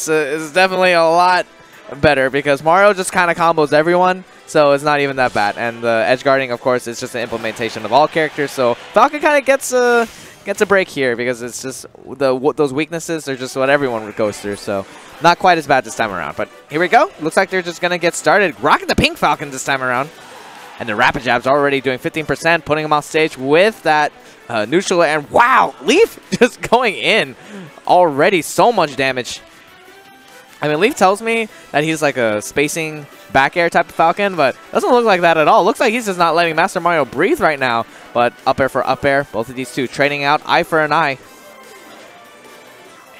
it's, uh, it's definitely a lot better because Mario just kind of combos everyone, so it's not even that bad. And the edge guarding, of course, is just an implementation of all characters, so Falcon kind of gets a gets a break here because it's just the those weaknesses are just what everyone goes through. So not quite as bad this time around. But here we go. Looks like they're just gonna get started. Rocking the pink Falcon this time around. And the Rapid Jab's already doing 15%, putting him off stage with that uh, neutral. And wow, Leaf just going in already. So much damage. I mean, Leaf tells me that he's like a spacing back air type of Falcon, but doesn't look like that at all. Looks like he's just not letting Mastamario breathe right now. But up air for up air, both of these two trading out eye for an eye.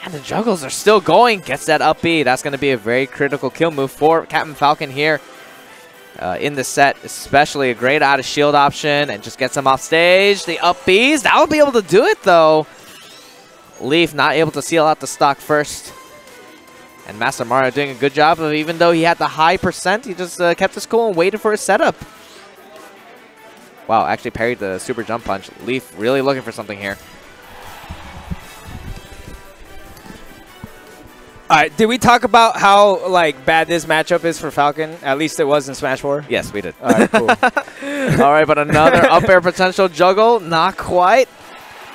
And the juggles are still going. Gets that up B. That's going to be a very critical kill move for Captain Falcon here uh, in the set, especially a great out of shield option and just gets him off stage. The up Bs, that would be able to do it though. Leaf not able to seal out the stock first. And Mastamario doing a good job of, even though he had the high percent, he just uh, kept his cool and waited for his setup. Wow, actually parried the super jump punch. Leaf really looking for something here. All right, did we talk about how like bad this matchup is for Falcon? At least it was in Smash 4? Yes, we did. All right, cool. All right, but another up air potential juggle. Not quite.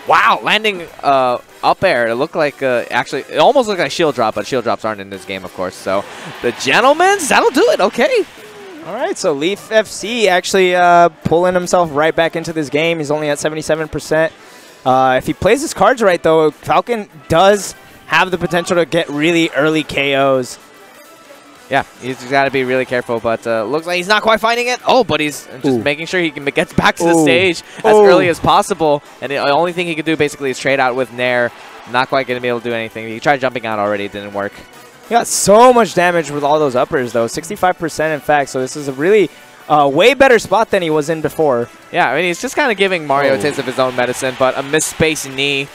Wow, landing uh, up air. It looked like, uh, actually, it almost looked like a shield drop, but shield drops aren't in this game, of course. So the gentlemen's, that'll do it. Okay. All right, so Leaf FC actually uh, pulling himself right back into this game. He's only at 77%. Uh, if he plays his cards right, though, Falcon does have the potential to get really early KOs. Yeah, he's got to be really careful, but uh, looks like he's not quite finding it. Oh, but he's just Ooh. making sure he can get back to the stage as Ooh. early as possible. And the only thing he can do basically is trade out with Nair. Not quite going to be able to do anything. He tried jumping out already. Didn't work. He got so much damage with all those uppers, though. 65% in fact, so this is a really uh, way better spot than he was in before. Yeah, I mean, he's just kind of giving Mario oh. a taste of his own medicine, but a misspaced knee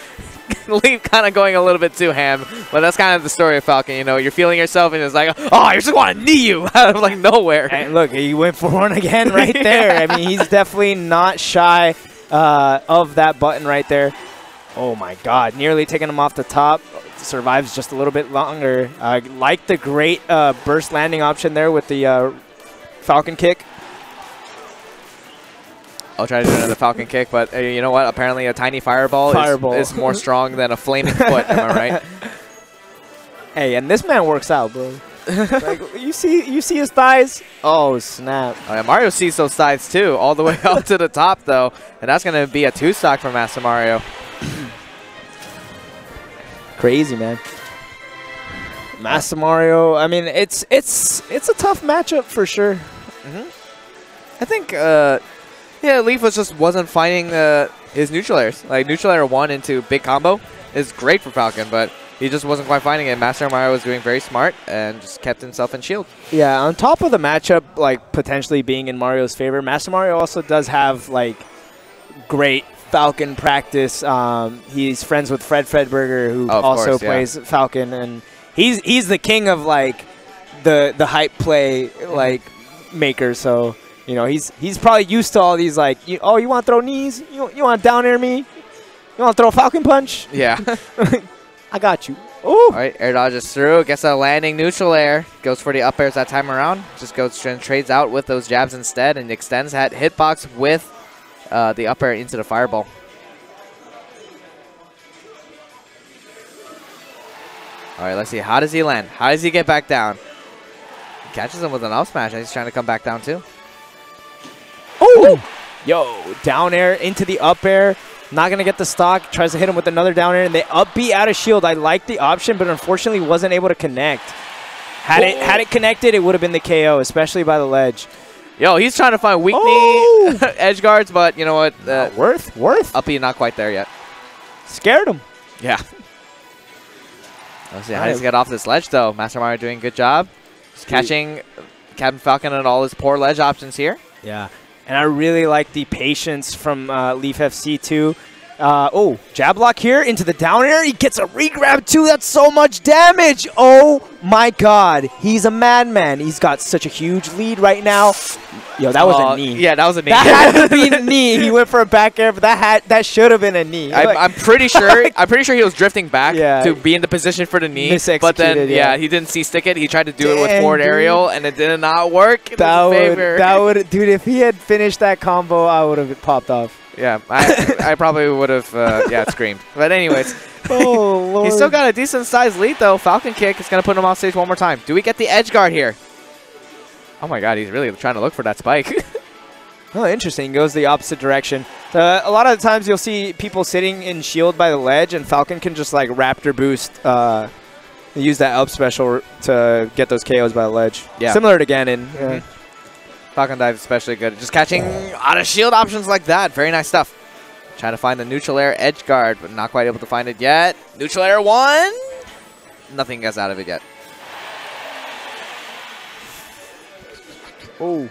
Leaf kind of going a little bit too ham, but that's kind of the story of Falcon. You know, you're feeling yourself, and it's like, oh, I just want to knee you out of like nowhere. And look, he went for one again right there. I mean, he's definitely not shy uh, of that button right there. Oh my God, nearly taking him off the top. Survives just a little bit longer. Uh, like the great uh, burst landing option there with the uh, Falcon kick. I'll try to do another Falcon kick, but uh, you know what? Apparently a tiny fireball, fireball. Is, is, more strong than a flaming foot, am I right? Hey, and this man works out, bro. like, you see you see his thighs? Oh, snap. Oh, Mario sees those thighs, too, all the way up to the top, though. And that's going to be a two-stock for Mastamario. Crazy, man. Mastamario, I mean, it's it's it's a tough matchup for sure. Mm -hmm. I think uh, yeah, Leaf was just wasn't finding uh, his neutral airs. Like neutral air one into big combo is great for Falcon, but he just wasn't quite finding it. Mastamario was doing very smart and just kept himself in shield. Yeah, on top of the matchup, like potentially being in Mario's favor, Mastamario also does have like great Falcon practice. Um, he's friends with Fred Fredberger, who oh, also course, plays yeah. Falcon, and he's he's the king of like the the hype play like maker. So you know, he's he's probably used to all these like, you, oh, you want to throw knees? You you want to down air me? You want to throw a falcon punch? Yeah. I got you. Ooh. All right, air dodges through, gets a landing neutral air, goes for the up airs that time around, just goes and trades out with those jabs instead, and extends that hitbox with uh, the up air into the fireball. All right, let's see. How does he land? How does he get back down? Catches him with an up smash, and he's trying to come back down too. Yo, down air into the up air. Not going to get the stock. Tries to hit him with another down air. And they up B out of shield. I like the option, but unfortunately wasn't able to connect. Had it had it connected, it would have been the KO, especially by the ledge. Yo, he's trying to find weak oh. knee edge guards, but you know what? Uh, worth, worth. Up B not quite there yet. Scared him. Yeah. Let's see how does he get off this ledge, though. Mastamario doing a good job. Just catching Captain Falcon and all his poor ledge options here. Yeah. And I really like the patience from uh, Leaf FC too. Uh, oh, jab block here into the down air. He gets a regrab too. That's so much damage. Oh my god. He's a madman. He's got such a huge lead right now. Yo, that was a knee. Yeah, that was a knee. That had to be a knee. He went for a back air, but that had that should have been a knee. I, am pretty sure. I'm pretty sure he was drifting back yeah. to be in the position for the knee. But then, yeah. yeah. he didn't see stick it. He tried to do Damn, it with forward dude. aerial, and it did not work. that would, that would, dude. If he had finished that combo, I would have popped off. Yeah, I, I probably would have, uh, yeah, screamed. But anyways, oh Lord. he's still got a decent sized lead though. Falcon kick is gonna put him off stage one more time. Do we get the edge guard here? Oh my God, he's really trying to look for that spike. Oh, interesting. Goes the opposite direction. Uh, a lot of the times you'll see people sitting in shield by the ledge, and Falcon can just like raptor boost, uh, use that up special to get those KOs by the ledge. Yeah. Similar to Ganon. Mm -hmm. Falcon Dive especially good. Just catching out of shield options like that. Very nice stuff. Trying to find the neutral air edge guard, but not quite able to find it yet. Neutral air one. Nothing gets out of it yet. Oh.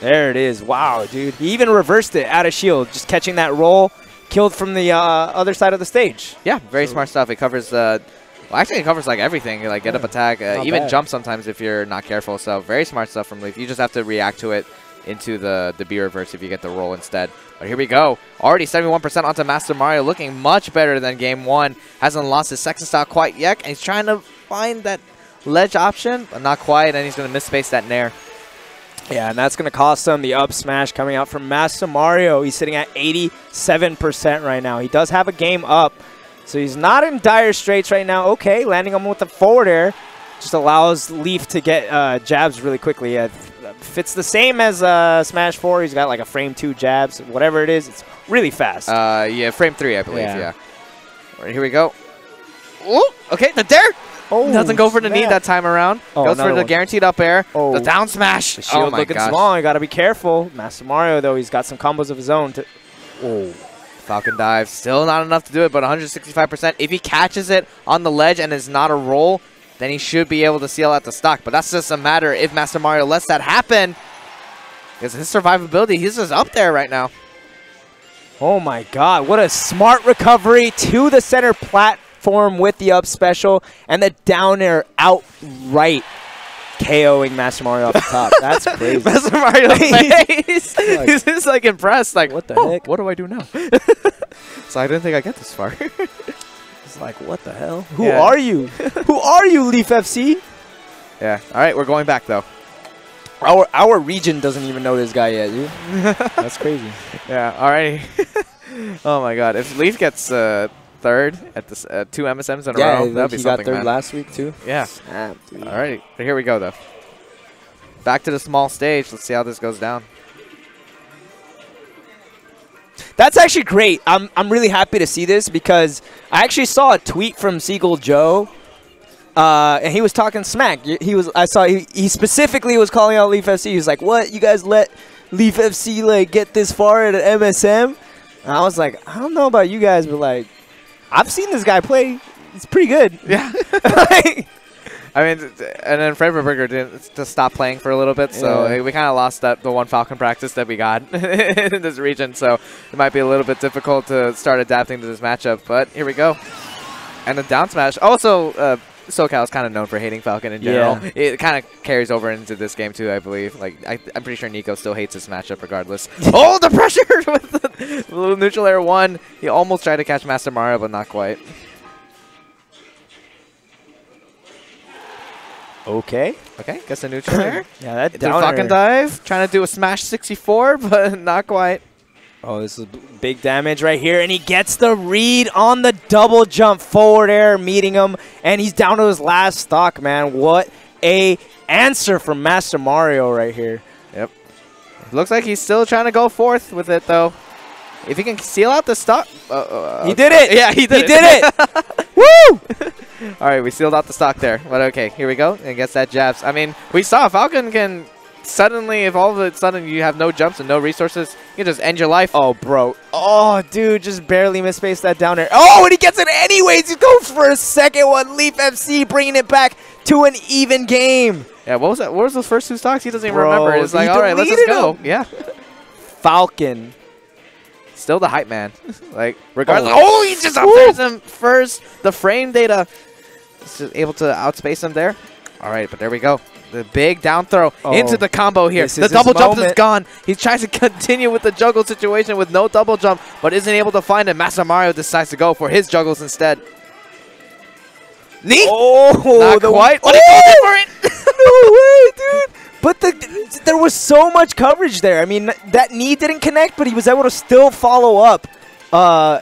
There it is. Wow, dude. He even reversed it out of shield, just catching that roll, killed from the uh, other side of the stage. Yeah, very so smart stuff. It covers, uh, well, actually it covers like everything, like get yeah, up attack, uh, even bad. jump sometimes if you're not careful. So very smart stuff from Leaf. You just have to react to it into the, the B reverse if you get the roll instead. But here we go. Already 71% onto Mastamario, looking much better than game one. Hasn't lost his second stock quite yet, and he's trying to find that ledge option, but not quite, and he's going to miss space that Nair. Yeah, and that's going to cost him the up smash coming out from Mastamario. He's sitting at 87% right now. He does have a game up, so he's not in dire straits right now. Okay, landing him with the forward air just allows Leaf to get uh, jabs really quickly. Uh, fits the same as uh, Smash 4. He's got like a frame 2 jabs, whatever it is. It's really fast. Uh, yeah, frame 3, I believe, yeah. yeah. Right, here we go. Ooh, okay, the dare! Oh, Doesn't go for the knee that time around. Oh, Goes for the one. guaranteed up air. Oh. The down smash. The shield oh looking gosh. small. You got to be careful. Mastamario, though, he's got some combos of his own. To oh. Falcon dive. Still not enough to do it, but 165%. If he catches it on the ledge and is not a roll, then he should be able to seal out the stock. But that's just a matter if Mastamario lets that happen. Because his survivability, he's just up there right now. Oh my god, what a smart recovery to the center platform with the up special, and the down air outright KOing Mastamario off the top. That's crazy. Mastamario face. like, He's just like impressed. Like, what the oh, heck? What do I do now? so I didn't think I'd get this far. It's like, what the hell? Who yeah. are you? Who are you, Leaf FC? Yeah. All right, we're going back though. Our our region doesn't even know this guy yet, dude. That's crazy. Yeah. All right. oh my God! If Leaf gets uh, third at the uh, two MSMs in a yeah, row. That'd he got third man. last week too. Yeah. Snap, All right, here we go though. Back to the small stage. Let's see how this goes down. That's actually great. I'm I'm really happy to see this because I actually saw a tweet from Seagull Joe. Uh, and he was talking smack. He was. I saw. He, he specifically was calling out Leaf FC. He was like, "What? You guys let Leaf FC like get this far at an MSM?" And I was like, "I don't know about you guys, but like, I've seen this guy play. He's pretty good. Yeah. I mean, and then Fred Berger didn't just stop playing for a little bit, so yeah. we kind of lost that the one Falcon practice that we got in this region. So it might be a little bit difficult to start adapting to this matchup. But here we go, and the down smash. Also, uh, SoCal is kind of known for hating Falcon in general. Yeah. It kind of carries over into this game too, I believe. Like I, am pretty sure Nico still hates this matchup regardless. oh, the pressure with the little neutral air one. He almost tried to catch Mastamario, but not quite. Okay. Okay, guess a neutral air. yeah, that down Falcon dive. Trying to do a smash 64, but not quite. Oh, this is big damage right here, and he gets the read on the double jump forward air, meeting him, and he's down to his last stock, man. What a answer from Mastamario right here. Yep. Looks like he's still trying to go fourth with it, though. If he can seal out the stock. Uh, uh, he did it! Yeah, he did he it. did it! Woo! All right, we sealed out the stock there. But okay, here we go. And gets that jabs. I mean, we saw Falcon can suddenly, if all of a sudden you have no jumps and no resources, you just end your life. Oh, bro. Oh, dude, just barely misspaced that down there. Oh, and he gets it anyways. He goes for a second one. Leaf FC bringing it back to an even game. Yeah, what was that? What was those first two stocks? He doesn't even bro, remember. It's like, all right, let's just go. Him. Yeah. Falcon still the hype man. like, regardless. Oh, oh he just upstairs him first. The frame data is able to outspace him there. All right, but there we go. The big down throw oh, into the combo here. The double jump moment. is gone. He tries to continue with the juggle situation with no double jump, but isn't able to find it. Mastamario decides to go for his juggles instead. Knee? Oh, not quite. But oh! he for it. no way, dude. But the, there was so much coverage there. I mean, that knee didn't connect, but he was able to still follow up uh,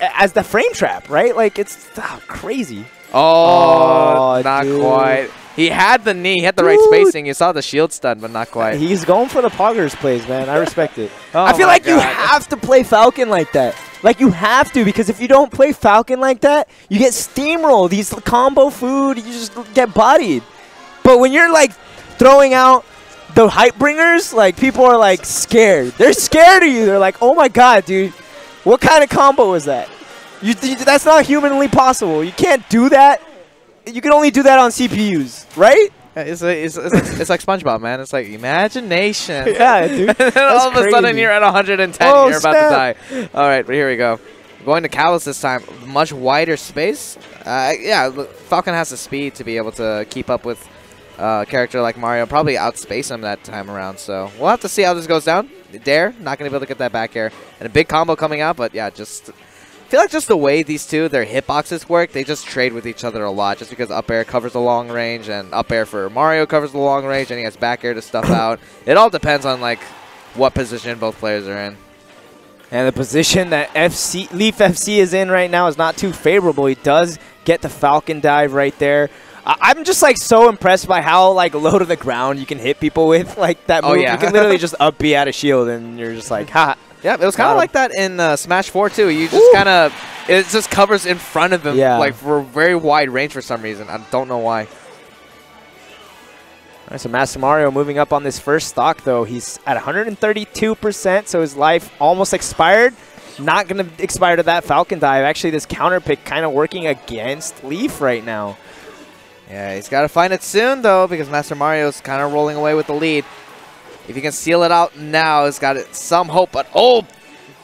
as the frame trap, right? Like, it's oh, crazy. Oh, oh not dude. quite. He had the knee, he had the Dude. right spacing. You saw the shield stun, but not quite. He's going for the poggers plays, man. I respect it. oh I feel like God. you have to play Falcon like that. Like you have to because if you don't play Falcon like that, you get steamrolled. These combo food, you just get bodied. But when you're like throwing out the hype bringers, like people are like scared. They're scared of you. They're like, "Oh my god, dude, what kind of combo is that?" You, that's not humanly possible. You can't do that you can only do that on CPUs, right? It's, a, it's, it's, like, it's like SpongeBob, man. It's like imagination. yeah, dude. and then all of a sudden you're at 110 oh, you're about to die. All right, but here we go. Going to Kalos this time. Much wider space. Uh, yeah, Falcon has the speed to be able to keep up with uh, a character like Mario. Probably outspace him that time around. So we'll have to see how this goes down. Dare, not going to be able to get that back air. And a big combo coming out, but yeah, just feel like just the way these two, their hitboxes work, they just trade with each other a lot just because up air covers the long range and up air for Mario covers the long range and he has back air to stuff out. It all depends on like what position both players are in. And the position that FC Leaf FC is in right now is not too favorable. He does get the Falcon dive right there. I'm just like so impressed by how like low to the ground you can hit people with like that oh, move. Oh, yeah. You can literally just up B out of shield and you're just like, ha, yeah, it was kind of like that in uh, Smash 4 too. You just kind of it just covers in front of him yeah. like for a very wide range for some reason. I don't know why. All right, so Mastamario moving up on this first stock though. He's at 132%, so his life almost expired. Not going to expire to that Falcon dive. Actually, this counter pick kind of working against Leaf right now. Yeah, he's got to find it soon though because Mastamario's kind of rolling away with the lead. If he can seal it out now, he's got some hope. But, oh,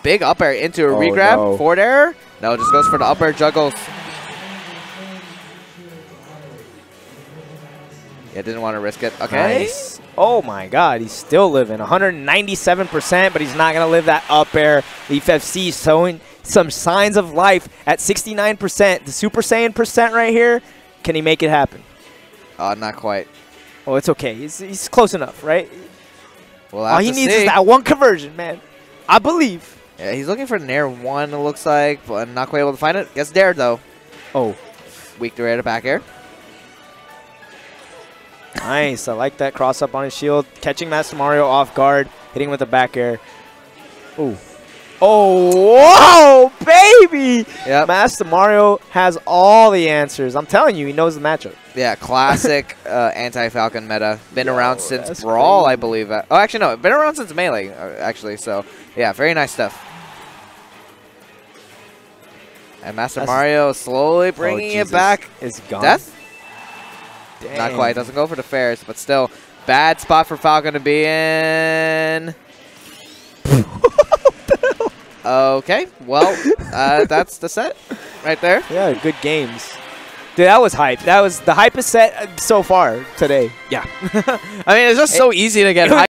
big up air into a oh, regrab. No. Forward air. No, just goes for the up air juggles. Yeah, didn't want to risk it. Okay. Nice. Oh my god, he's still living. 197%, but he's not going to live that up air. Leaf FC showing some signs of life at 69%. The Super Saiyan percent right here, can he make it happen? Uh, not quite. Oh, it's okay. He's, he's close enough, right? Well, All he needs see. is that one conversion, man. I believe. Yeah, he's looking for Nair 1, it looks like, but not quite able to find it. Gets dared, though. Oh. Weak to air to back air. Nice. I like that cross up on his shield. Catching Mastamario off guard. Hitting with the back air. Ooh. Oh, whoa, baby! Yep. Mastamario has all the answers. I'm telling you, he knows the matchup. Yeah, classic uh, anti-Falcon meta. Been Yo, around since Brawl, crazy. I believe. Oh, actually, no. Been around since Melee, uh, actually. So, yeah, very nice stuff. And Master That's Mario slowly oh, bringing oh, it back. Is gone. Death? Dang. Not quite. Doesn't go for the fairs, but still. Bad spot for Falcon to be in. Okay, well, uh, that's the set right there. Yeah, good games. Dude, that was hype. That was the hypest set so far today. Yeah. I mean, it's just so easy to get hype.